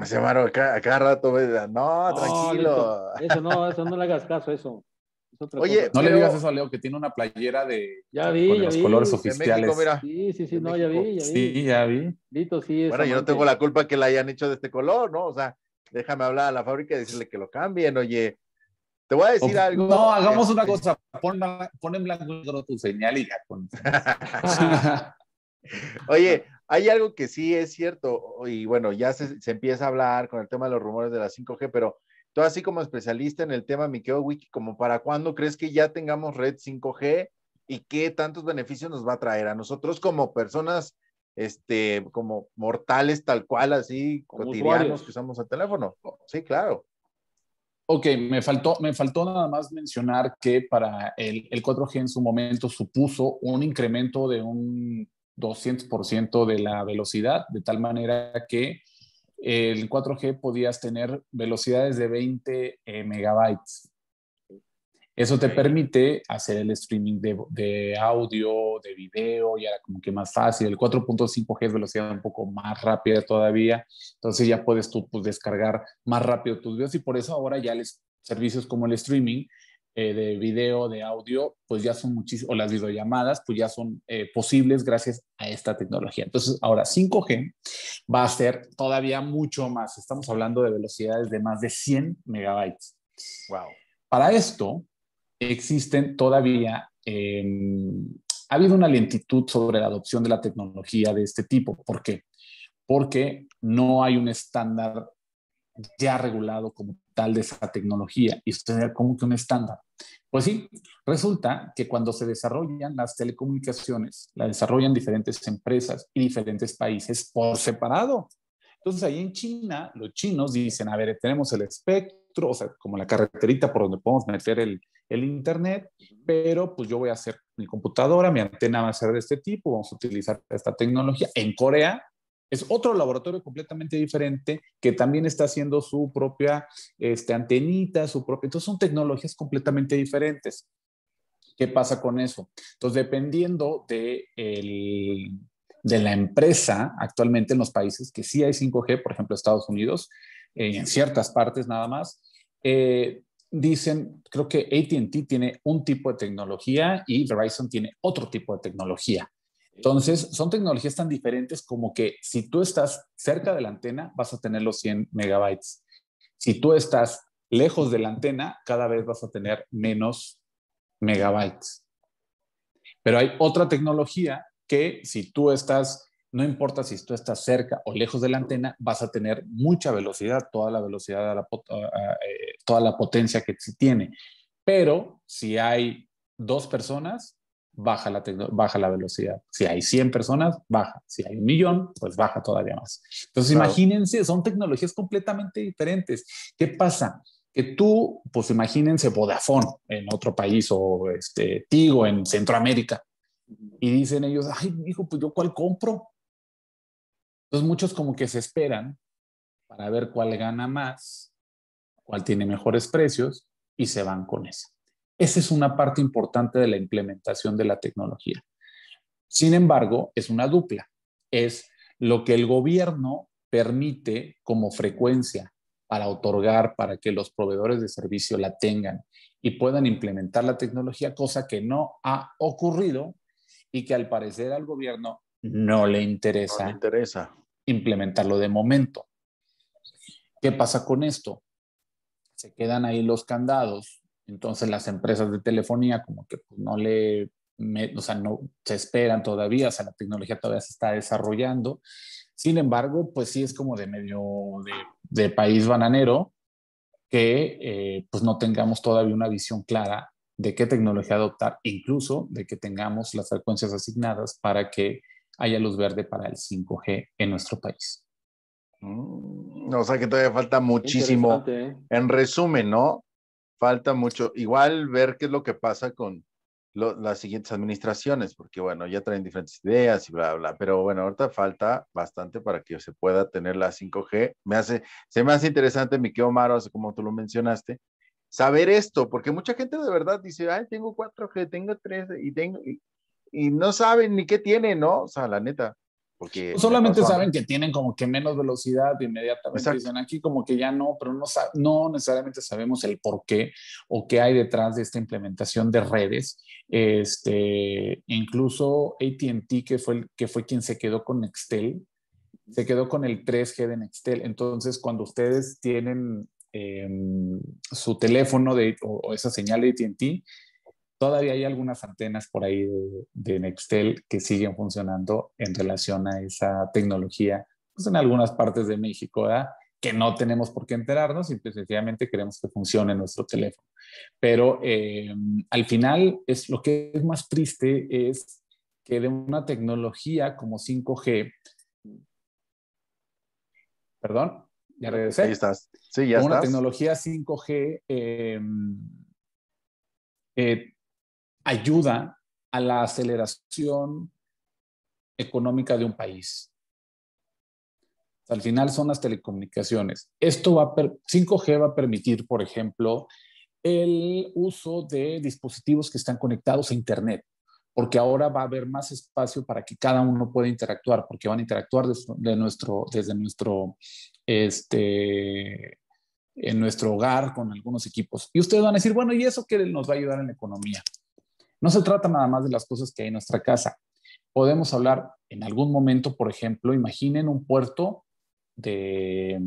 Se Maro, a cada rato, no, tranquilo. Eso no, eso no le hagas caso, eso. Oye, no le digas eso a Leo, que tiene una playera de ya vi, con ya los vi. colores oficiales. Sí, sí, sí, no, ya vi, ya vi. Sí, ya vi. Lito, sí, bueno, yo no tengo la culpa que la hayan hecho de este color, ¿no? O sea, déjame hablar a la fábrica y decirle que lo cambien, oye. Te voy a decir algo. No, hagamos una este cosa. Pon, pon en blanco tu señal y ya con. Oye, hay algo que sí es cierto, y bueno, ya se, se, empieza a hablar con el tema de los rumores de la 5G, pero tú así como especialista en el tema Mikeo Wiki, como para cuándo crees que ya tengamos red 5G y qué tantos beneficios nos va a traer a nosotros como personas, este, como mortales tal cual, así, cotidianos que usamos el teléfono? Sí, claro. Ok, me faltó, me faltó nada más mencionar que para el, el 4G en su momento supuso un incremento de un 200% de la velocidad, de tal manera que el 4G podías tener velocidades de 20 eh, megabytes. Eso te permite hacer el streaming de, audio, de video, y era como que más fácil. El 4.5G es velocidad un poco más rápida todavía, entonces ya puedes tú pues, descargar más rápido tus videos y por eso ahora ya les servicios como el streaming eh, de video, de audio, pues ya son muchísimas, o las videollamadas, pues ya son eh, posibles gracias a esta tecnología. Entonces, ahora 5G va a ser todavía mucho más. Estamos hablando de velocidades de más de 100 megabytes. Wow. Para esto, existen todavía, em, ha habido una lentitud sobre la adopción de la tecnología de este tipo. ¿Por qué? Porque no hay un estándar ya regulado como tal de esa tecnología y tener como que un estándar. Pues sí, resulta que cuando se desarrollan las telecomunicaciones, la desarrollan diferentes empresas y diferentes países por separado. Entonces ahí en China, los chinos dicen, a ver, tenemos el espectro, o sea, como la carreterita por donde podemos meter el, el Internet, pero pues yo voy a hacer mi computadora, mi antena va a ser de este tipo, vamos a utilizar esta tecnología. En Corea es otro laboratorio completamente diferente que también está haciendo su propia este, antenita, su propia... Entonces son tecnologías completamente diferentes. ¿Qué pasa con eso? Entonces, dependiendo de, la empresa, actualmente en los países que sí hay 5G, por ejemplo, Estados Unidos, eh, en ciertas partes nada más, eh, dicen, creo que ATT tiene un tipo de tecnología y Verizon tiene otro tipo de tecnología. Entonces, son tecnologías tan diferentes como que si tú estás cerca de la antena, vas a tener los 100 megabytes. Si tú estás lejos de la antena, cada vez vas a tener menos megabytes. Pero hay otra tecnología que si tú estás, no importa si tú estás cerca o lejos de la antena, vas a tener mucha velocidad, toda la velocidad, eh, toda la potencia que tiene. Pero si hay dos personas, baja la, baja la velocidad. Si hay 100 personas, baja. Si hay un millón, pues baja todavía más. Entonces, imagínense, son tecnologías completamente diferentes. ¿Qué pasa? Que tú, pues imagínense Vodafone en otro país o este, Tigo en Centroamérica. Y dicen ellos, ay, hijo, pues yo cuál compro. Entonces muchos como que se esperan para ver cuál gana más, cuál tiene mejores precios y se van con eso. Esa es una parte importante de la implementación de la tecnología. Sin embargo, es una dupla. Es lo que el gobierno permite como frecuencia para otorgar, para que los proveedores de servicio la tengan y puedan implementar la tecnología, cosa que no ha ocurrido y que al parecer al gobierno no le interesa, interesa. implementarlo de momento. ¿Qué pasa con esto? Se quedan ahí los candados entonces las empresas de telefonía como que pues, no le, o sea, no se esperan todavía, o sea, la tecnología todavía se está desarrollando. Sin embargo, pues sí es como de medio de, país bananero que eh, pues no tengamos todavía una visión clara de qué tecnología adoptar, incluso de que tengamos las frecuencias asignadas para que haya luz verde para el 5G en nuestro país. Mm, o sea que todavía falta muchísimo. ¿eh? En resumen, ¿no? Falta mucho. Igual ver qué es lo que pasa con las siguientes administraciones, porque bueno, ya traen diferentes ideas y bla, bla, pero bueno, ahorita falta bastante para que se pueda tener la 5G. Me hace, se me hace interesante, mi querido Maro, como tú lo mencionaste, saber esto, porque mucha gente de verdad dice, ay, tengo 4G, tengo 3 y tengo, y, y no saben ni qué tiene, ¿no? O sea, la neta. Porque solamente saben que tienen como que menos velocidad inmediatamente dicen aquí como que ya no, pero no, no necesariamente sabemos el por qué o qué hay detrás de esta implementación de redes. Este, incluso AT&T, que fue, que fue quien se quedó con Nextel, se quedó con el 3G de Nextel. Entonces, cuando ustedes tienen em, su teléfono de, o, esa señal de AT&T, todavía hay algunas antenas por ahí de, Nextel que siguen funcionando en relación a esa tecnología, pues en algunas partes de México, ¿verdad? que no tenemos por qué enterarnos y sencillamente queremos que funcione nuestro teléfono. Pero eh, al final es lo que es más triste es que de una tecnología como 5G, perdón, ya regresé. Ahí estás. Sí, ya Una tecnología 5G eh, eh, ayuda a la aceleración económica de un país. Al final son las telecomunicaciones. Esto va a 5G va a permitir, por ejemplo, el uso de dispositivos que están conectados a Internet, porque ahora va a haber más espacio para que cada uno pueda interactuar, porque van a interactuar de nuestro, desde nuestro, este, en nuestro hogar con algunos equipos. Y ustedes van a decir, bueno, ¿y eso qué nos va a ayudar en la economía? No se trata nada más de las cosas que hay en nuestra casa. Podemos hablar en algún momento, por ejemplo, imaginen un puerto de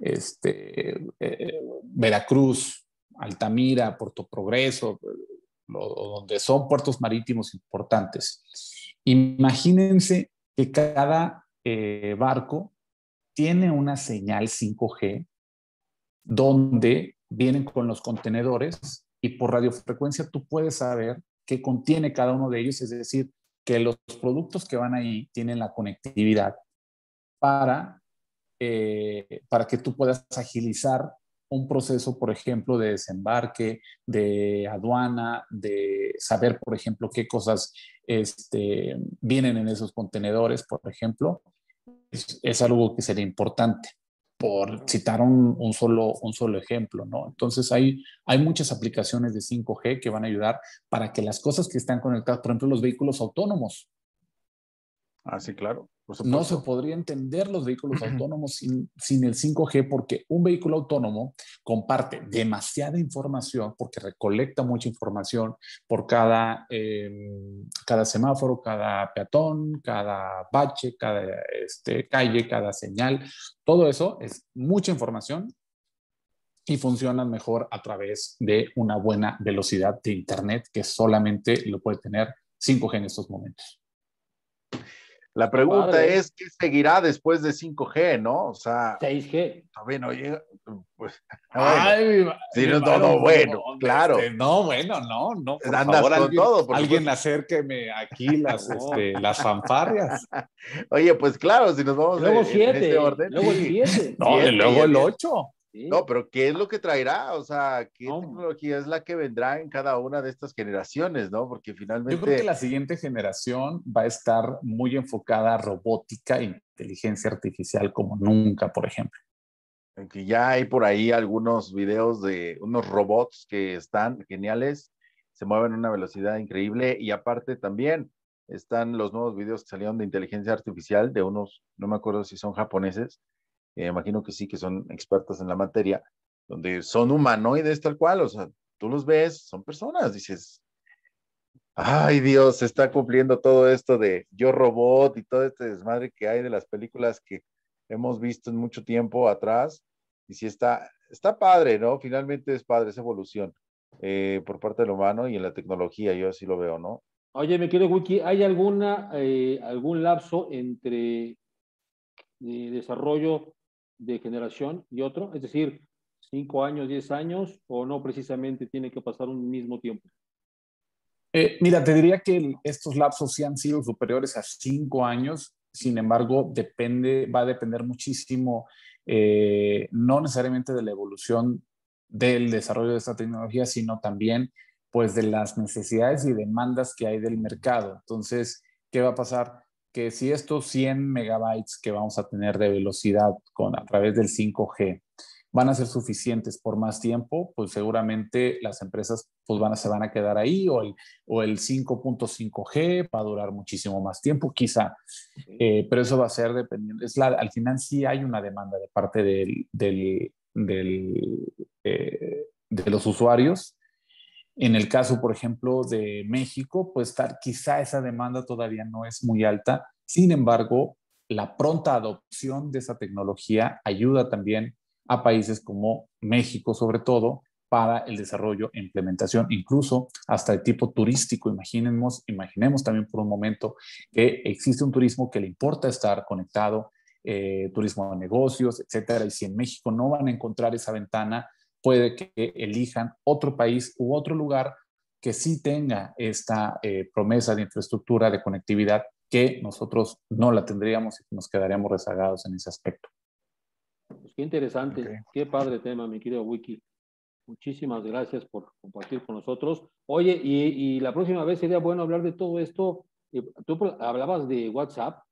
este, eh, Veracruz, Altamira, Puerto Progreso, donde son puertos marítimos importantes. Imagínense que cada eh, barco tiene una señal 5G donde vienen con los contenedores y por radiofrecuencia tú puedes saber qué contiene cada uno de ellos, es decir, que los productos que van ahí tienen la conectividad para, eh, para que tú puedas agilizar un proceso, por ejemplo, de desembarque, de aduana, de saber, por ejemplo, qué cosas este, vienen en esos contenedores, por ejemplo, es algo que sería importante por citar un, solo, un solo ejemplo, ¿no? Entonces hay, hay muchas aplicaciones de 5G que van a ayudar para que las cosas que están conectadas, por ejemplo, los vehículos autónomos. Ah, sí, claro. No se podría entender los vehículos autónomos sin, sin, el 5G porque un vehículo autónomo comparte demasiada información porque recolecta mucha información por cada, em, cada semáforo, cada peatón, cada bache, cada este, calle, cada señal. Todo eso es mucha información y funcionan mejor a través de una buena velocidad de Internet que solamente lo puede tener 5G en estos momentos. La pregunta es, ¿qué seguirá después de 5G, no? O sea... 6G. Todavía no llega... Pues, Ay, sí, no, no, bueno, claro. Este, no, bueno, no, no. Por Andas favor, con alguien, todo. Alguien acérqueme aquí las, este, las fanfarrias. Oye, pues claro, si nos vamos luego en, siete, este orden. Luego el 7. No, y luego el 8. No, pero ¿qué es lo que traerá? O sea, ¿qué tecnología es la que vendrá en cada una de estas generaciones, no? Porque finalmente... Yo creo que la siguiente generación va a estar muy enfocada a robótica e inteligencia artificial como nunca, por ejemplo. Aunque ya hay por ahí algunos videos de unos robots que están geniales, se mueven a una velocidad increíble y aparte también están los nuevos videos que salieron de inteligencia artificial de unos, no me acuerdo si son japoneses, eh, imagino que sí, que son expertos en la materia, donde son humanoides tal cual, o sea, tú los ves, son personas, dices, ay Dios, se está cumpliendo todo esto de yo robot y todo este desmadre que hay de las películas que hemos visto en mucho tiempo atrás, y sí está, está padre, ¿no? Finalmente es padre esa evolución eh, por parte del humano y en la tecnología, yo así lo veo, ¿no? Oye, me quiero, Wiki, ¿hay alguna, eh, algún lapso entre desarrollo de generación y otro? Es decir, cinco años, diez años, o no precisamente tiene que pasar un mismo tiempo? Eh, mira, te diría que estos lapsos sí han sido superiores a cinco años sin embargo, depende, va a depender muchísimo, eh, no necesariamente de la evolución del desarrollo de esta tecnología, sino también pues de las necesidades y demandas que hay del mercado. Entonces, ¿qué va a pasar? Que si estos 100 megabytes que vamos a tener de velocidad con, a través del 5G van a ser suficientes por más tiempo, pues seguramente las empresas pues van a, se van a quedar ahí o el, o el 5.5G va a durar muchísimo más tiempo, quizá, eh, pero eso va a ser dependiendo, es la, al final sí hay una demanda de parte del, del, del eh, de los usuarios. En el caso, por ejemplo, de México, pues quizá esa demanda todavía no es muy alta. Sin embargo, la pronta adopción de esa tecnología ayuda también a países como México, sobre todo, para el desarrollo e implementación, incluso hasta de tipo turístico. Imaginemos, imaginemos también por un momento que existe un turismo que le importa estar conectado, eh, turismo de negocios, etcétera, y si en México no van a encontrar esa ventana, puede que elijan otro país u otro lugar que sí tenga esta eh, promesa de infraestructura de conectividad que nosotros no la tendríamos y nos quedaríamos rezagados en ese aspecto. Pues qué interesante, qué padre tema, mi querido Wiki. Muchísimas gracias por compartir con nosotros. Oye, y, la próxima vez sería bueno hablar de todo esto. Eh, tú hablabas de WhatsApp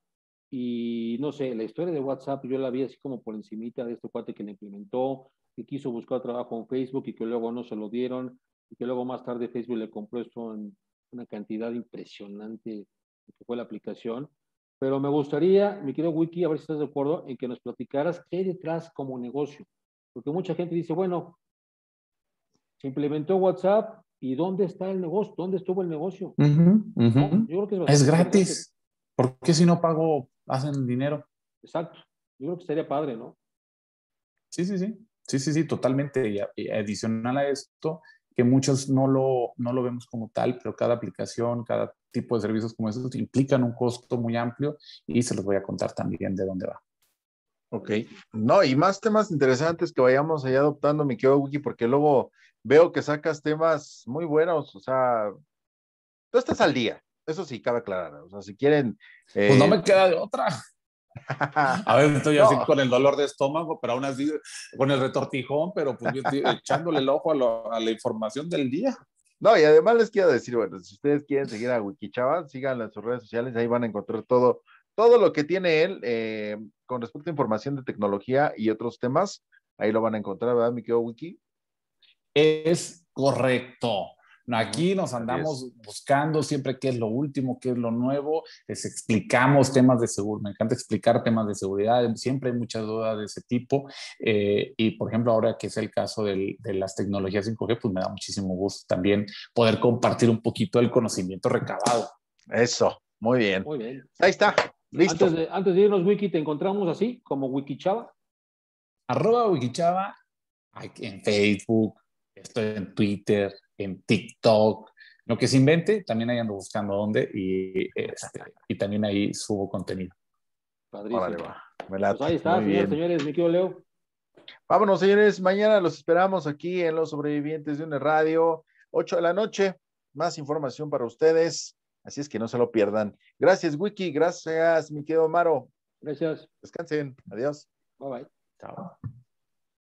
y no sé, la historia de WhatsApp yo la vi así como por encimita de este cuate que la implementó, que quiso buscar trabajo en Facebook y que luego no se lo dieron y que luego más tarde Facebook le compró esto en una cantidad impresionante que fue la aplicación. Pero me gustaría, mi querido Wiki, a ver si estás de acuerdo, en que nos platicaras qué hay detrás como negocio. Porque mucha gente dice, bueno, se implementó WhatsApp y ¿dónde está el negocio? ¿Dónde estuvo el negocio? Yo creo que es, gratis. ¿Por qué si no pago, hacen dinero? Exacto. Yo creo que estaría padre, ¿no? Sí, sí, sí. Sí, sí, sí, totalmente. Y adicional a esto, que muchos no lo, no lo vemos como tal, pero cada aplicación, cada tipo de servicios como estos implican un costo muy amplio y se los voy a contar también de dónde va. Ok, no, y más temas interesantes que vayamos allá adoptando, mi querido Wiki, porque luego veo que sacas temas muy buenos, o sea, tú estás al día, eso sí, cabe aclarar, o sea, si quieren... pues no me eh, queda de otra. A ver, estoy así con el dolor de estómago, pero aún así con el retortijón, pero pues echándole el ojo a, la información del día. No, y además les quiero decir, bueno, si ustedes quieren seguir a Wikichava, síganlo en sus redes sociales, ahí van a encontrar todo, todo lo que tiene él eh, con respecto a información de tecnología y otros temas. Ahí lo van a encontrar, ¿verdad, mi querido Wiki? Es correcto. Aquí nos andamos buscando siempre qué es lo último, qué es lo nuevo, les explicamos temas de seguridad, me encanta explicar temas de seguridad, siempre hay muchas dudas de ese tipo eh, y por ejemplo ahora que es el caso de las tecnologías 5G, pues me da muchísimo gusto también poder compartir un poquito el conocimiento recabado. Eso, muy bien. Muy bien. Ahí está, listo. Antes de, antes de irnos, Wiki, ¿te encontramos así como Wikichava? Arroba Wikichava en Facebook, estoy en Twitter, en TikTok, lo que se invente, también ahí ando buscando dónde y, este, y también ahí subo contenido. Padrísimo. Pues ahí está, señores, mi querido Leo. Vámonos, señores. Mañana los esperamos aquí en Los Sobrevivientes de una Radio, 8 de la noche. Más información para ustedes. Así es que no se lo pierdan. Gracias, Wiki. Gracias, mi querido Maro. Gracias. Descansen. Adiós. Bye bye. Chao.